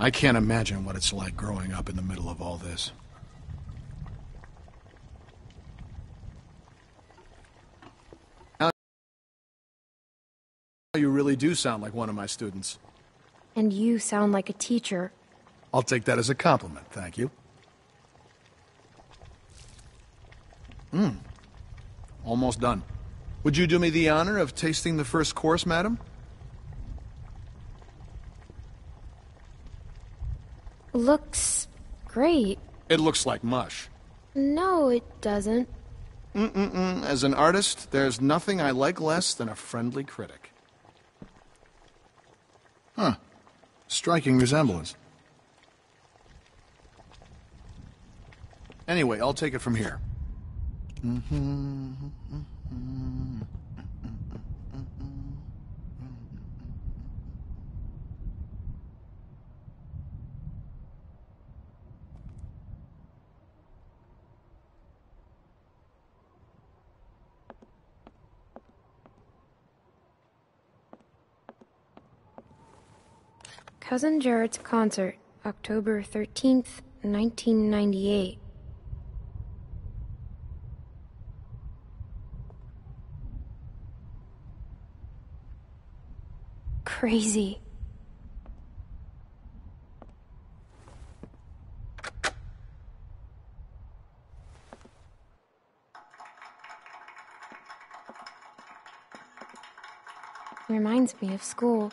I can't imagine what it's like growing up in the middle of all this. Now, You really do sound like one of my students. And you sound like a teacher. I'll take that as a compliment, thank you. Hmm. Almost done. Would you do me the honor of tasting the first course, madam? Looks great. It looks like mush. No, it doesn't. Mm-mm-mm. As an artist, there's nothing I like less than a friendly critic. Huh. Striking resemblance. Anyway, I'll take it from here. Mm-hmm. Mm-hmm. Cousin Jared's concert, October 13th, 1998. Crazy. Reminds me of school.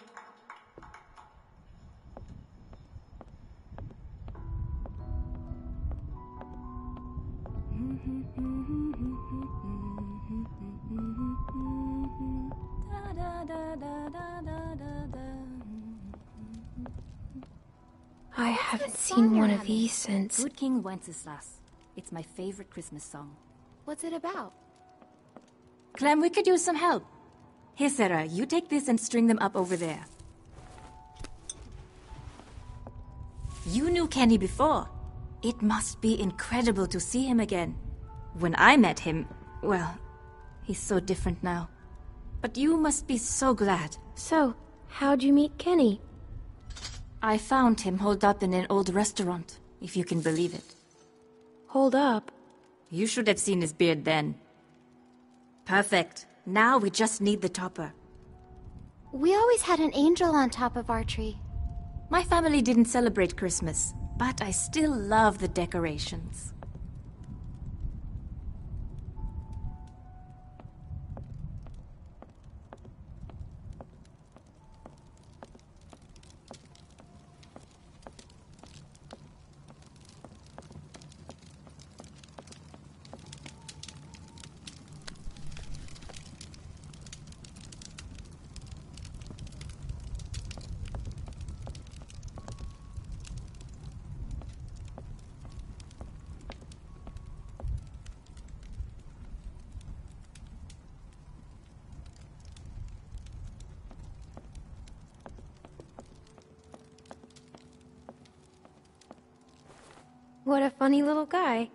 Seen one of these since. Good King Wenceslas. It's my favorite Christmas song. What's it about? Clem, we could use some help. Here, Sarah, you take this and string them up over there. You knew Kenny before. It must be incredible to see him again. When I met him, well, he's so different now. But you must be so glad. So, how'd you meet Kenny? I found him holed up in an old restaurant, if you can believe it. Hold up. You should have seen his beard then. Perfect. Now we just need the topper. We always had an angel on top of our tree. My family didn't celebrate Christmas, but I still love the decorations. What a funny little guy.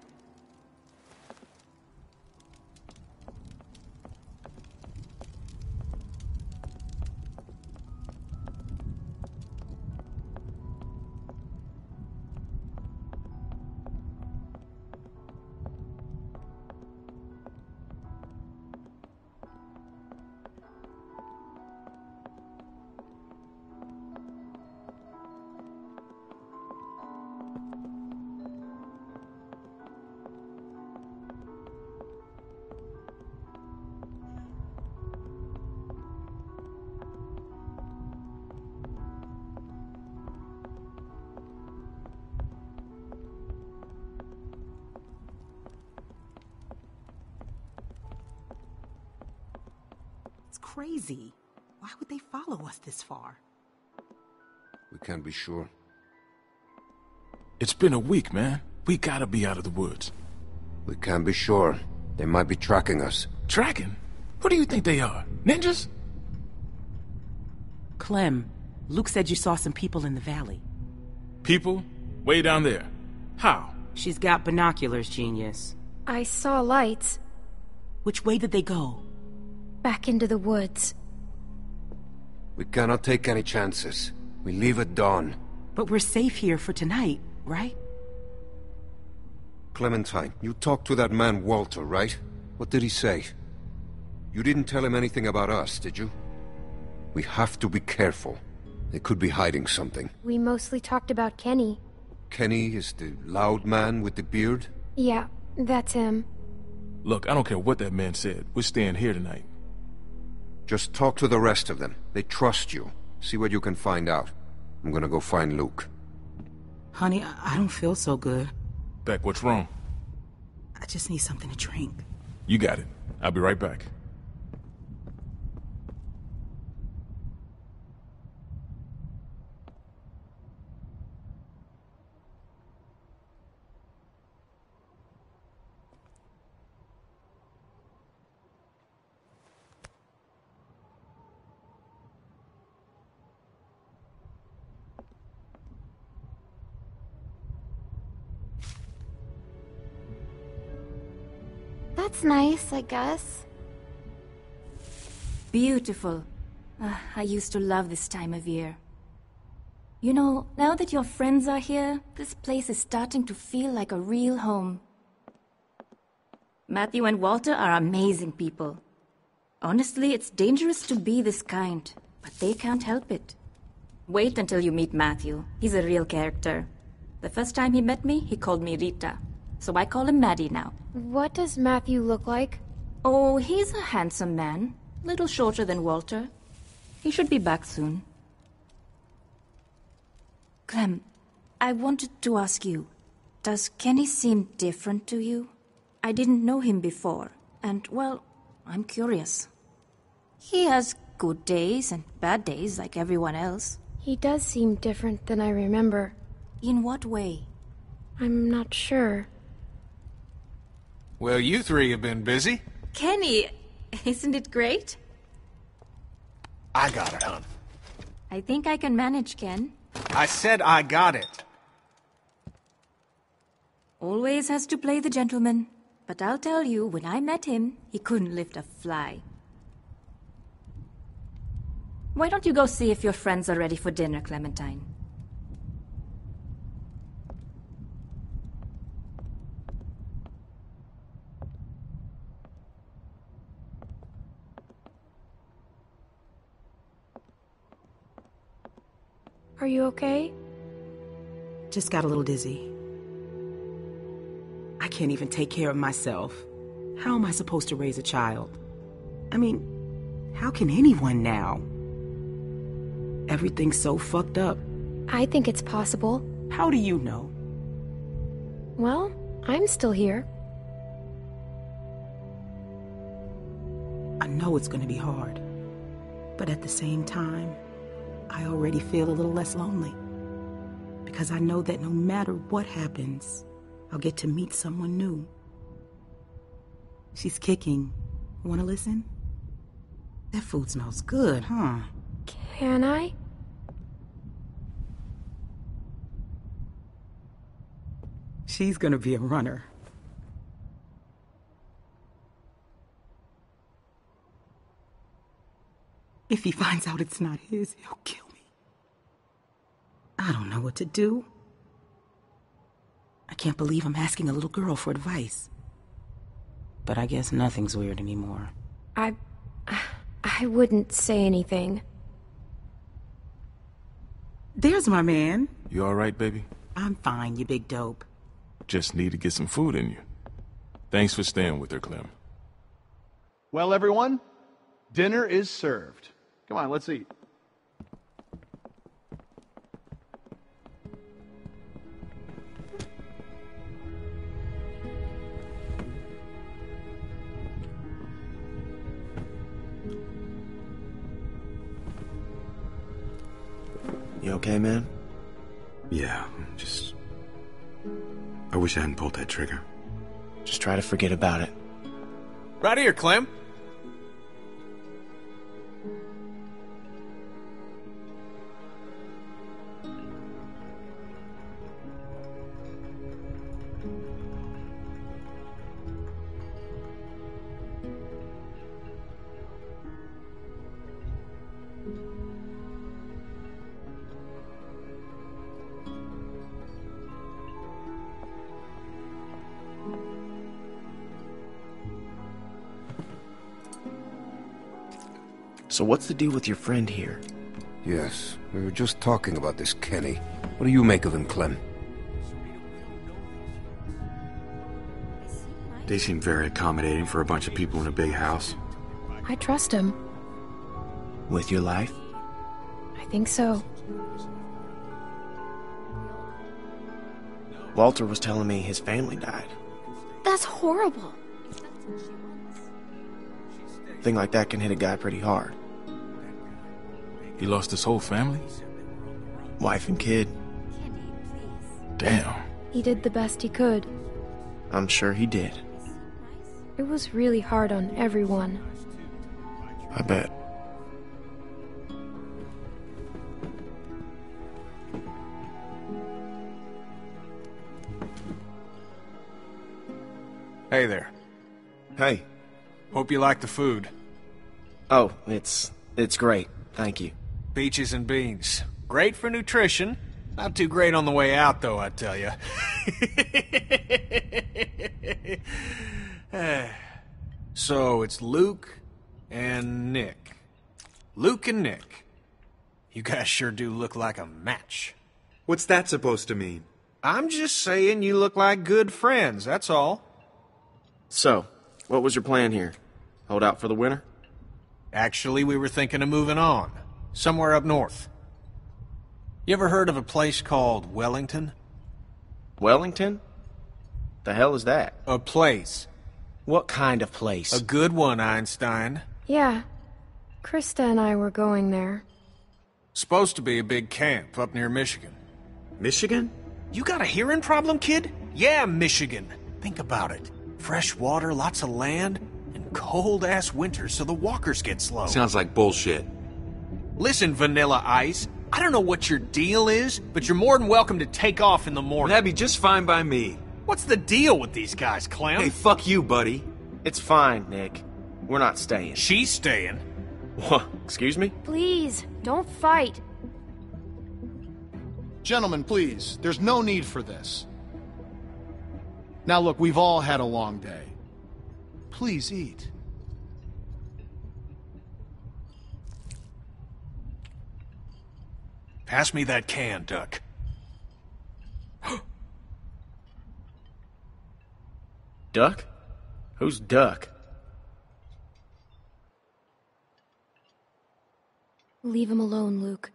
Crazy. Why would they follow us this far? We can't be sure. It's been a week, man. We gotta be out of the woods. We can't be sure. They might be tracking us. Tracking? Who do you think they are? Ninjas? Clem, Luke said you saw some people in the valley. People? Way down there. How? She's got binoculars, genius. I saw lights Which way did they go? Back into the woods. We cannot take any chances. We leave at dawn. But we're safe here for tonight, right? Clementine, you talked to that man Walter, right? What did he say? You didn't tell him anything about us, did you? We have to be careful. They could be hiding something. We mostly talked about Kenny. Kenny is the loud man with the beard? Yeah, that's him. Look, I don't care what that man said. We're staying here tonight. Just talk to the rest of them. They trust you. See what you can find out. I'm gonna go find Luke. Honey, I I don't feel so good. Beck, what's wrong? I just need something to drink. You got it. I'll be right back. That's nice, I guess. Beautiful. Ah, I used to love this time of year. You know, now that your friends are here, this place is starting to feel like a real home. Matthew and Walter are amazing people. Honestly, it's dangerous to be this kind, but they can't help it. Wait until you meet Matthew. He's a real character. The first time he met me, he called me Rita. So I call him Maddie now. What does Matthew look like? Oh, he's a handsome man. Little shorter than Walter. He should be back soon. Clem, I wanted to ask you, does Kenny seem different to you? I didn't know him before, and, well, I'm curious. He has good days and bad days like everyone else. He does seem different than I remember. In what way? I'm not sure. Well, you three have been busy. Kenny, isn't it great? I got it, hon. I think I can manage, Ken. I said I got it. Always has to play the gentleman. But I'll tell you, when I met him, he couldn't lift a fly. Why don't you go see if your friends are ready for dinner, Clementine? Are you okay? Just got a little dizzy. I can't even take care of myself. How am I supposed to raise a child? I mean, how can anyone now? Everything's so fucked up. I think it's possible. How do you know? Well, I'm still here. I know it's gonna be hard. But at the same time, I already feel a little less lonely. Because I know that no matter what happens, I'll get to meet someone new. She's kicking. Wanna listen? That food smells good, huh? Can I? She's gonna be a runner. If he finds out it's not his, he'll kill me. I don't know what to do. I can't believe I'm asking a little girl for advice. But I guess nothing's weird anymore. I. I wouldn't say anything. There's my man. You alright, baby? I'm fine, you big dope. Just need to get some food in you. Thanks for staying with her, Clem. Well, everyone, dinner is served. Come on, let's eat. You okay, man? Yeah, just. I wish I hadn't pulled that trigger. Just try to forget about it. Right here, Clem. So what's the deal with your friend here? Yes, we were just talking about this Kenny. What do you make of him, Clem? They seem very accommodating for a bunch of people in a big house. I trust him. With your life? I think so. Walter was telling me his family died. That's horrible. Thing like that can hit a guy pretty hard. He lost his whole family? Wife and kid. Damn. He did the best he could. I'm sure he did. It was really hard on everyone. I bet. Hey there. Hey. Hope you like the food. Oh, it's it's great. Thank you. Peaches and beans. Great for nutrition. Not too great on the way out, though, I tell you. so it's Luke and Nick. Luke and Nick. You guys sure do look like a match. What's that supposed to mean? I'm just saying you look like good friends, that's all. So, what was your plan here? Hold out for the winter? Actually, we were thinking of moving on. Somewhere up north. You ever heard of a place called Wellington? Wellington? The hell is that? A place. What kind of place? A good one, Einstein. Yeah. Christa and I were going there. Supposed to be a big camp up near Michigan. Michigan? You got a hearing problem, kid? Yeah, Michigan. Think about it. Fresh water, lots of land, and cold ass winters so the walkers get slow. Sounds like bullshit. Listen, Vanilla Ice, I don't know what your deal is, but you're more than welcome to take off in the morning. That'd be just fine by me. What's the deal with these guys, Clem? Hey, fuck you, buddy. It's fine, Nick. We're not staying. She's staying. What? Excuse me? Please, don't fight. Gentlemen, please, there's no need for this. Now look, we've all had a long day. Please eat. Pass me that can, Duck. Duck? Who's Duck? Leave him alone, Luke.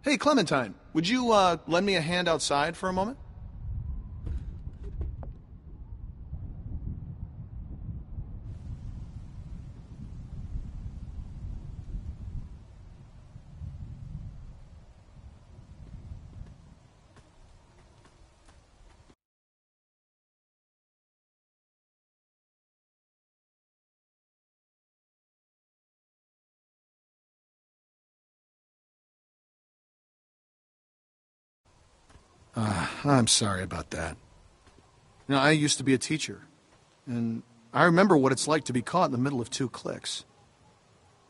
Hey, Clementine, would you, uh, lend me a hand outside for a moment? Uh, I'm sorry about that. You know, I used to be a teacher, and I remember what it's like to be caught in the middle of two cliques.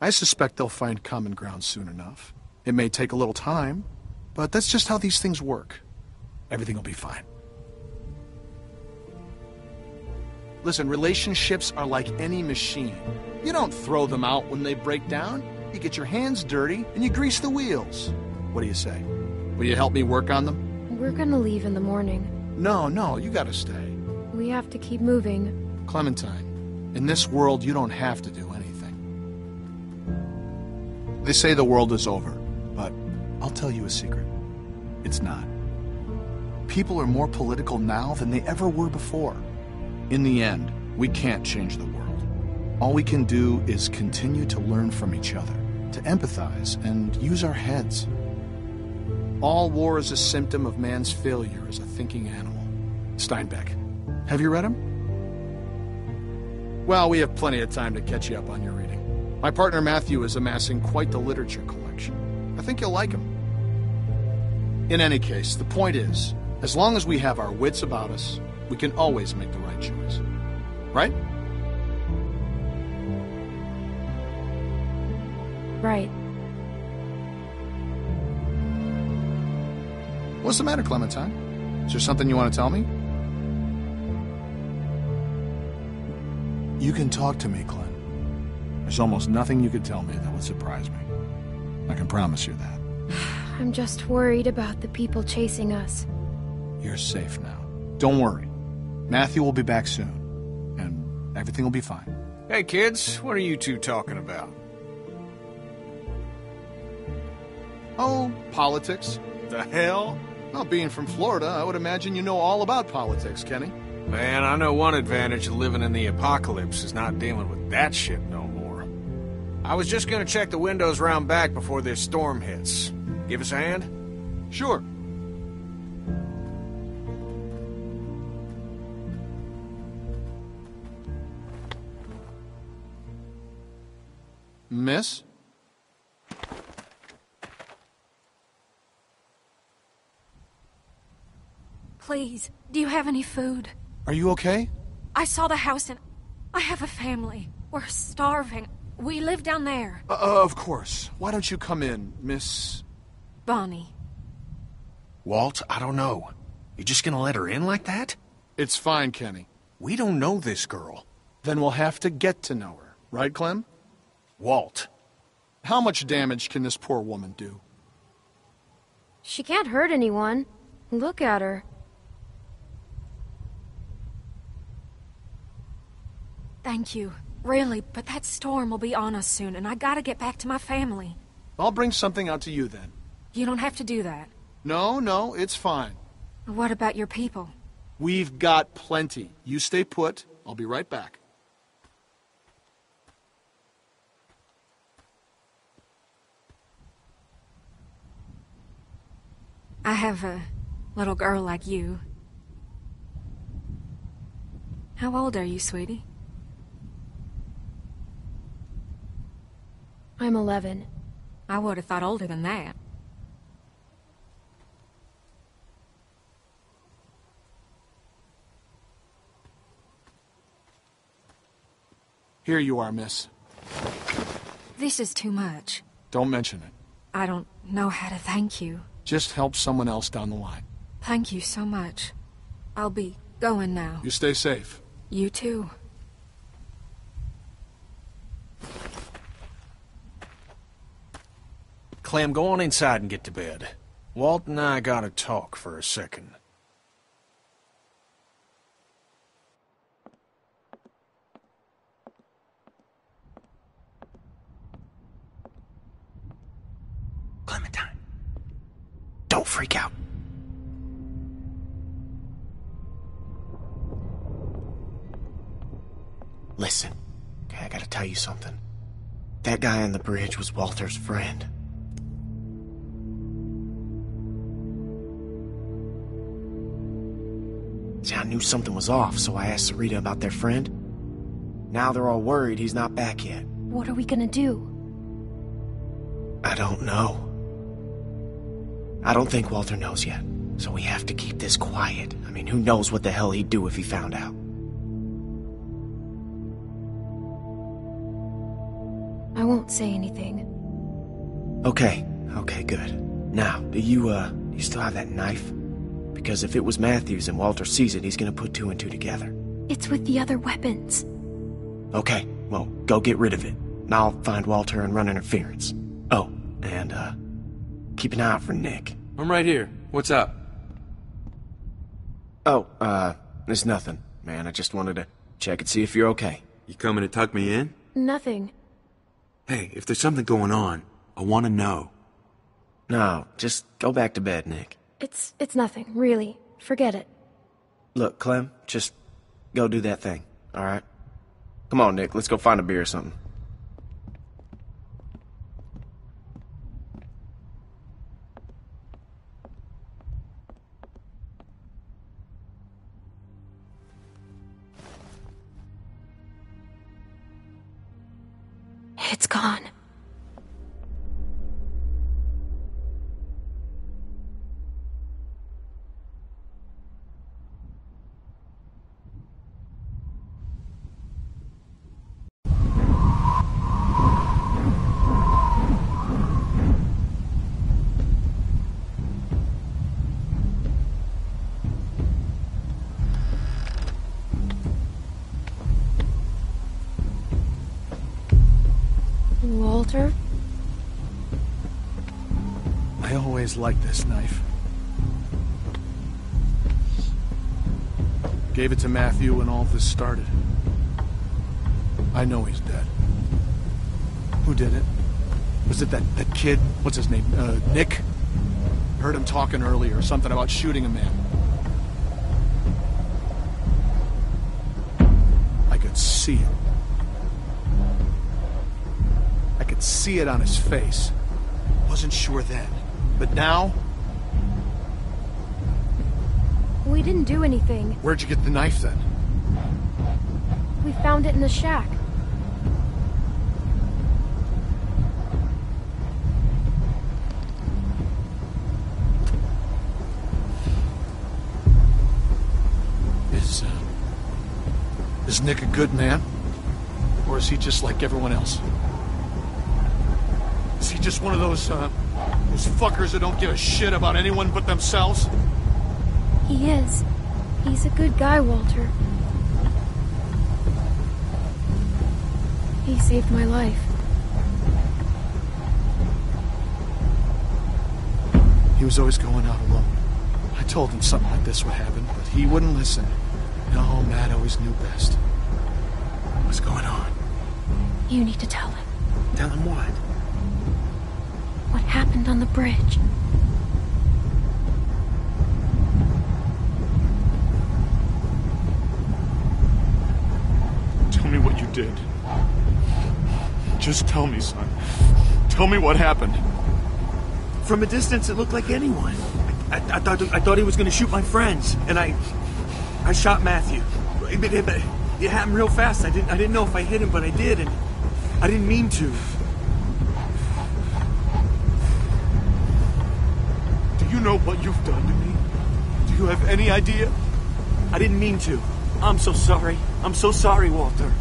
I suspect they'll find common ground soon enough. It may take a little time, but that's just how these things work. Everything will be fine. Listen, relationships are like any machine. You don't throw them out when they break down. You get your hands dirty and you grease the wheels. What do you say? Will you help me work on them? We're gonna leave in the morning. No, no, you gotta stay. We have to keep moving. Clementine, in this world, you don't have to do anything. They say the world is over, but I'll tell you a secret. It's not. People are more political now than they ever were before. In the end, we can't change the world. All we can do is continue to learn from each other, to empathize, and use our heads. All war is a symptom of man's failure as a thinking animal. Steinbeck. Have you read him? Well, we have plenty of time to catch you up on your reading. My partner Matthew is amassing quite the literature collection. I think you'll like him. In any case, the point is, as long as we have our wits about us, we can always make the right choice. Right? Right. What's the matter, Clementine? Is there something you want to tell me? You can talk to me, Clem. There's almost nothing you could tell me that would surprise me. I can promise you that. I'm just worried about the people chasing us. You're safe now. Don't worry. Matthew will be back soon, and everything will be fine. Hey, kids, what are you two talking about? Oh, politics. The hell? Well, being from Florida, I would imagine you know all about politics, Kenny. Man, I know one advantage of living in the apocalypse is not dealing with that shit no more. I was just gonna check the windows round back before this storm hits. Give us a hand? Sure. Miss? Please, do you have any food? Are you okay? I saw the house and I have a family. We're starving. We live down there. Uh, uh, of course. Why don't you come in, Miss... Bonnie. Walt, I don't know. You're just gonna let her in like that? It's fine, Kenny. We don't know this girl. Then we'll have to get to know her. Right, Clem? Walt. How much damage can this poor woman do? She can't hurt anyone. Look at her. Thank you. Really, but that storm will be on us soon, and I gotta get back to my family. I'll bring something out to you then. You don't have to do that. No, no, it's fine. What about your people? We've got plenty. You stay put. I'll be right back. I have a little girl like you. How old are you, sweetie? I'm 11. I would have thought older than that. Here you are, miss. This is too much. Don't mention it. I don't know how to thank you. Just help someone else down the line. Thank you so much. I'll be going now. You stay safe. You too. Clem, go on inside and get to bed. Walt and I gotta talk for a second. Clementine. Don't freak out. Listen, okay, I gotta tell you something. That guy on the bridge was Walter's friend. See, I knew something was off, so I asked Sarita about their friend. Now they're all worried he's not back yet. What are we gonna do? I don't know. I don't think Walter knows yet, so we have to keep this quiet. I mean, who knows what the hell he'd do if he found out? I won't say anything. Okay, okay, good. Now, do you, uh, you still have that knife? Because if it was Matthews and Walter sees it, he's gonna put two and two together. It's with the other weapons. Okay, well, go get rid of it. And I'll find Walter and run interference. Oh, and, uh, keep an eye out for Nick. I'm right here. What's up? Oh, uh, it's nothing. Man, I just wanted to check and see if you're okay. You coming to tuck me in? Nothing. Hey, if there's something going on, I want to know. No, just go back to bed, Nick. It's it's nothing, really. Forget it. Look, Clem, just go do that thing, alright? Come on, Nick, let's go find a beer or something. It's gone. Always liked this knife. Gave it to Matthew when all this started. I know he's dead. Who did it? Was it that, that kid? What's his name? Uh, Nick? Heard him talking earlier, something about shooting a man. I could see it. I could see it on his face. Wasn't sure then. But now, We didn't do anything. where'd you get the knife then? We found it in the shack. Is, uh, is Nick a good man? Or is he just like everyone else? Is he just one of those, uh, those fuckers that don't give a shit about anyone but themselves? He is. He's a good guy, Walter. He saved my life. He was always going out alone. I told him something like this would happen, but he wouldn't listen. No, Matt always knew best. What's going on? You need to tell him Tell him what? What happened on the bridge. Tell me what you did. Just tell me, son. Tell me what happened. From a distance, it looked like anyone. I, I, I thought I thought he was going to shoot my friends, and I I shot Matthew. It, it- it- it happened real fast. I didn't I didn't know if I hit him, but I did, and I didn't mean to. Do you know what you've done to me? Do you have any idea? I didn't mean to. I'm so sorry. I'm so sorry, Walter.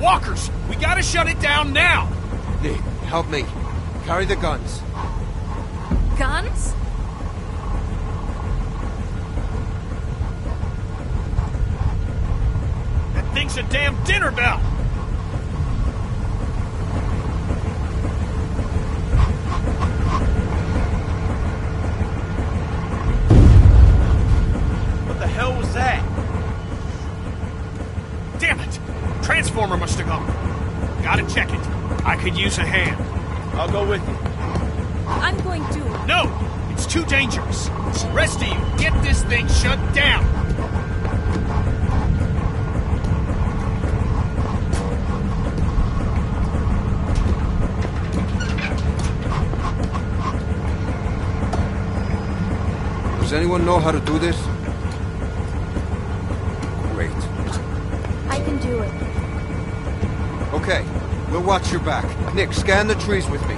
Walkers. We gotta shut it down now. Nick, help me. Carry the. Guns? Anyone know how to do this? Great. I can do it. Okay, we'll watch your back. Nick, scan the trees with me.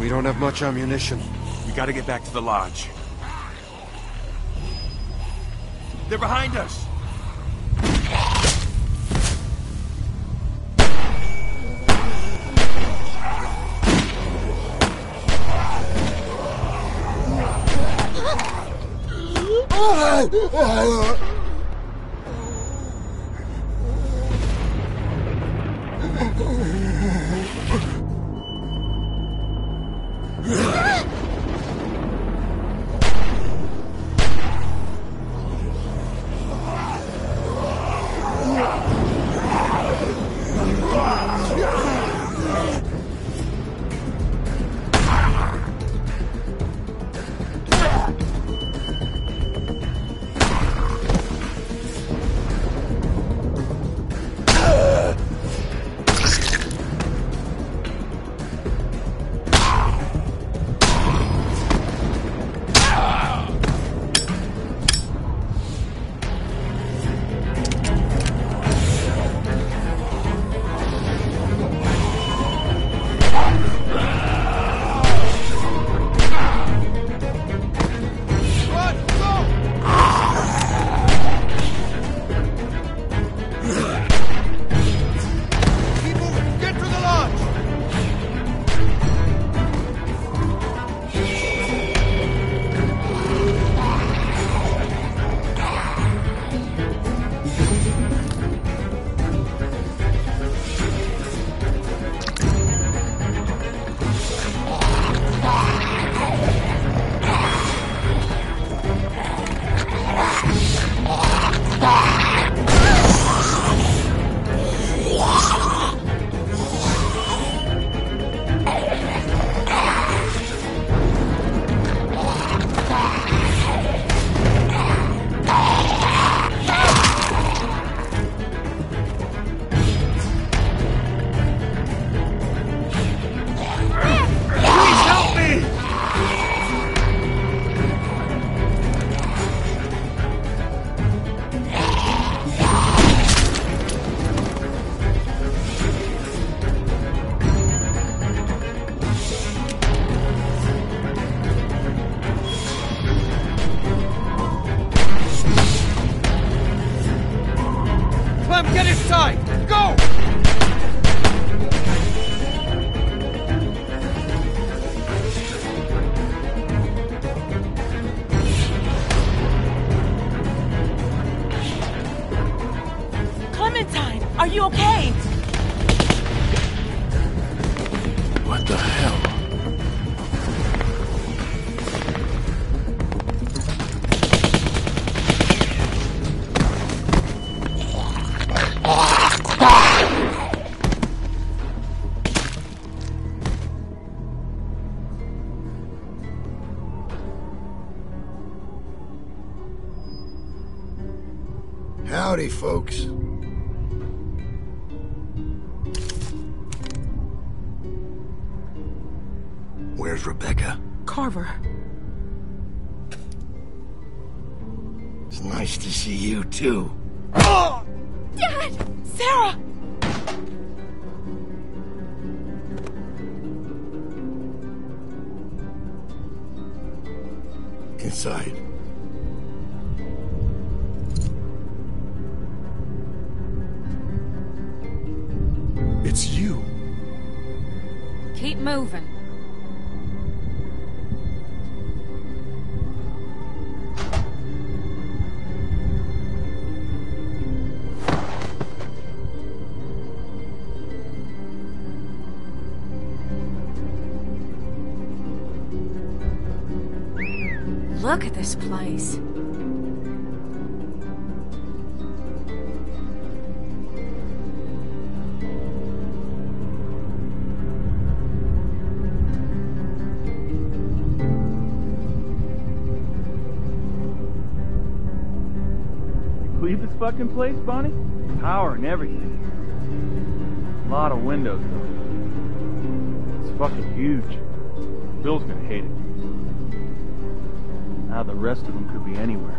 We don't have much ammunition. We gotta get back to the lodge. They're behind us! Oh! folks. Where's Rebecca? Carver. It's nice to see you, too. Dad! Sarah! Inside. Moving. Look at this place. Fucking place, Bonnie? Power and everything. A lot of windows, though. It's fucking huge. Bill's gonna hate it. Now the rest of them could be anywhere.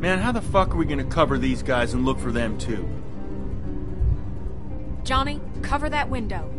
Man, how the fuck are we gonna cover these guys and look for them too? Johnny, cover that window.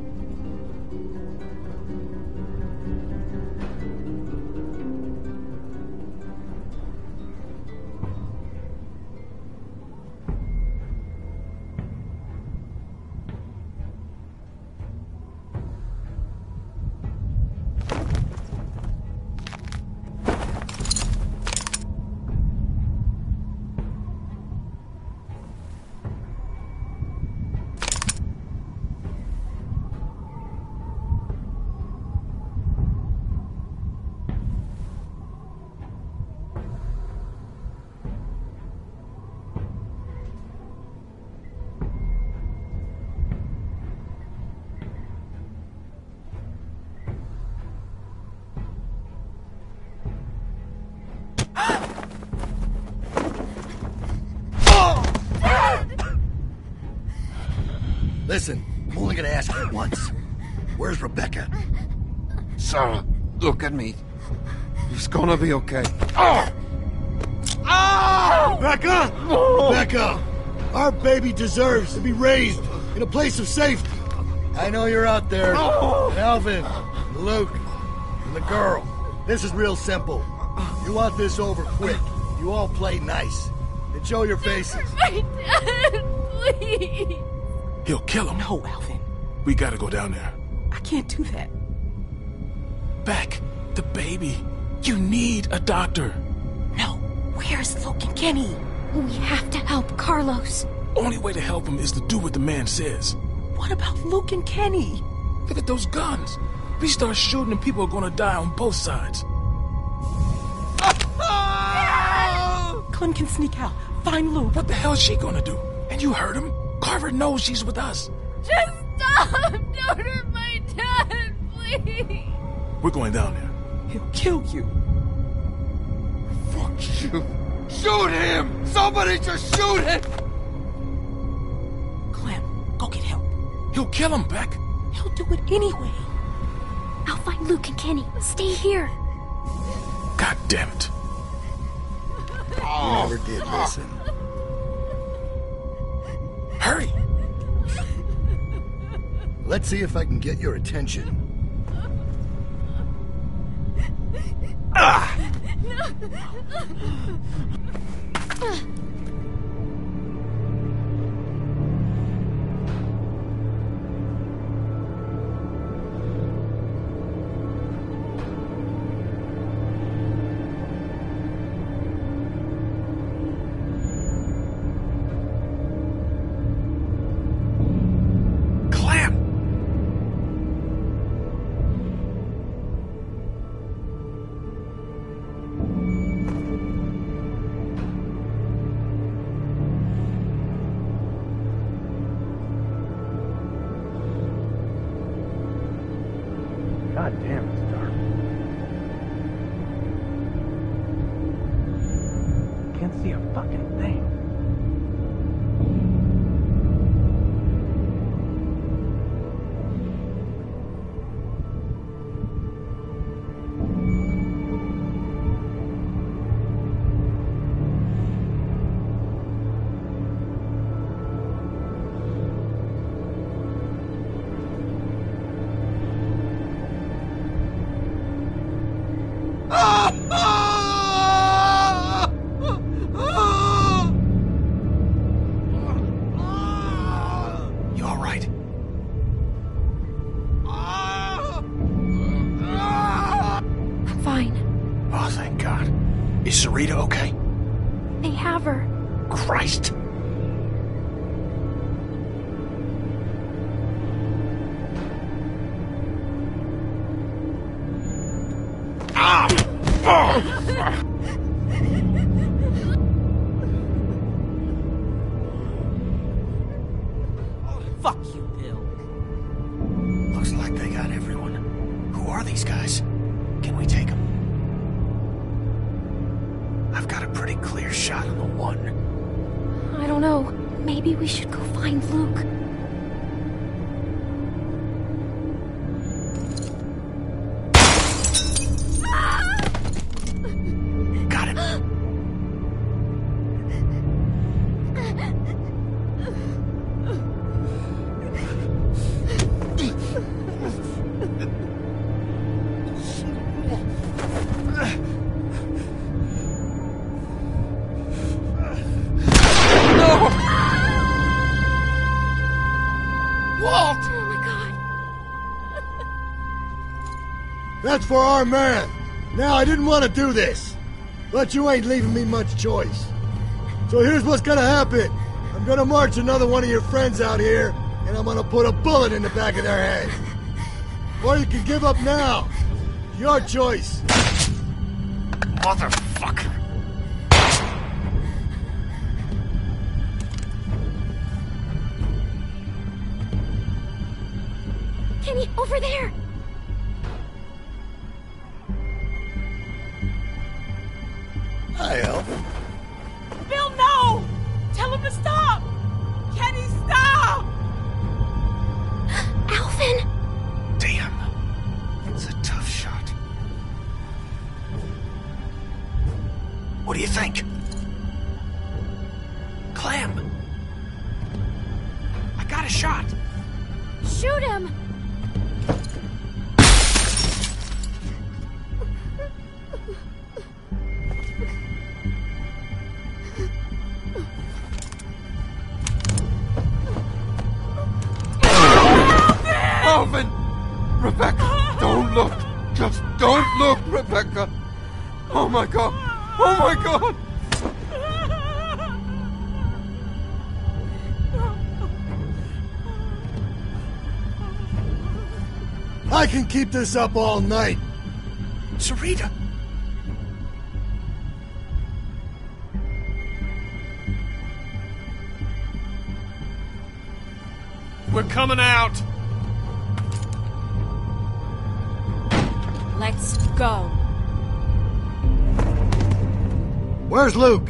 Once. Where's Rebecca? Sarah, look at me. It's gonna be okay. Oh! Oh! Rebecca! Rebecca! Our baby deserves to be raised in a place of safety. I know you're out there. Oh. Alvin, Luke, and the girl. This is real simple. You want this over quick. You all play nice. And show your faces. My dad, please. He'll kill him. No, Alvin. We gotta go down there. I can't do that. Beck, the baby. You need a doctor. No. Where's Luke and Kenny? We have to help Carlos. Only way to help him is to do what the man says. What about Luke and Kenny? Look at those guns. We start shooting and people are gonna die on both sides. Clem can sneak out. Find Luke. What the hell is she gonna do? And you heard him. Carver knows she's with us. Just stop! Don't hurt my dad, please! We're going down there. He'll kill you. Fuck you. Shoot him! Somebody just shoot him! Clem, go get help. He'll kill him, Beck. He'll do it anyway. I'll find Luke and Kenny. Stay here. God damn it. Oh, you never did listen. Let's see if I can get your attention. Ah! Clem! That's for our man. Now, I didn't want to do this, but you ain't leaving me much choice. So here's what's gonna happen. I'm gonna march another one of your friends out here, and I'm gonna put a bullet in the back of their head. Or you can give up now. Your choice. Motherfucker. Clem! I got a shot! Shoot him! Keep this up all night. Sarita! We're coming out! Let's go. Where's Luke?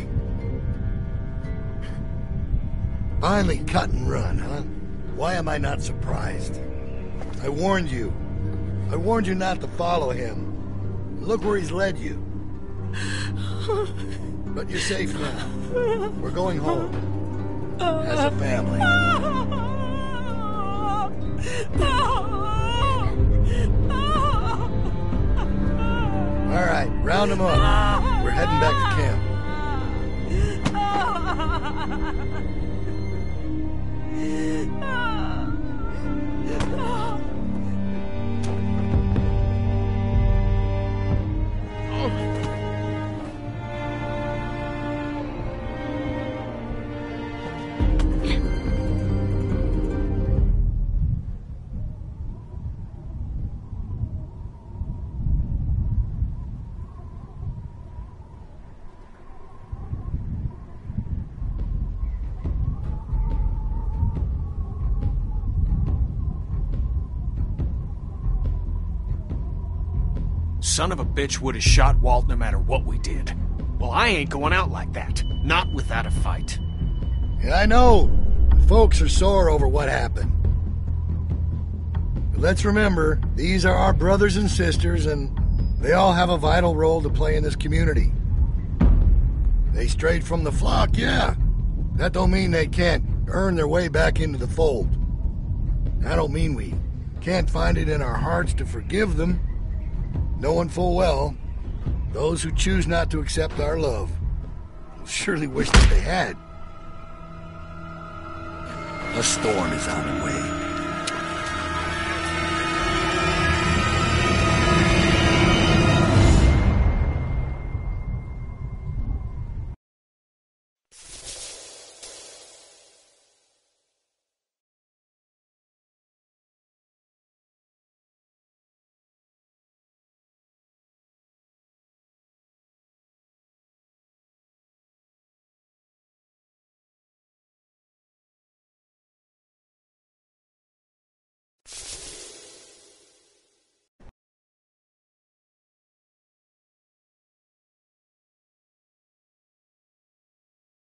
Finally cut and run, huh? Why am I not surprised? I warned you. I warned you not to follow him. Look where he's led you. But you're safe now. We're going home. As a family. All right, round them up. We're heading back to camp. Son of a bitch would have shot Walt no matter what we did. Well, I ain't going out like that. Not without a fight. Yeah, I know. Folks are sore over what happened. But let's remember, these are our brothers and sisters, and they all have a vital role to play in this community. They strayed from the flock, yeah. That don't mean they can't earn their way back into the fold. I don't mean we can't find it in our hearts to forgive them, knowing full well those who choose not to accept our love will surely wish that they had. A storm is on the way.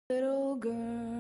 Little girl.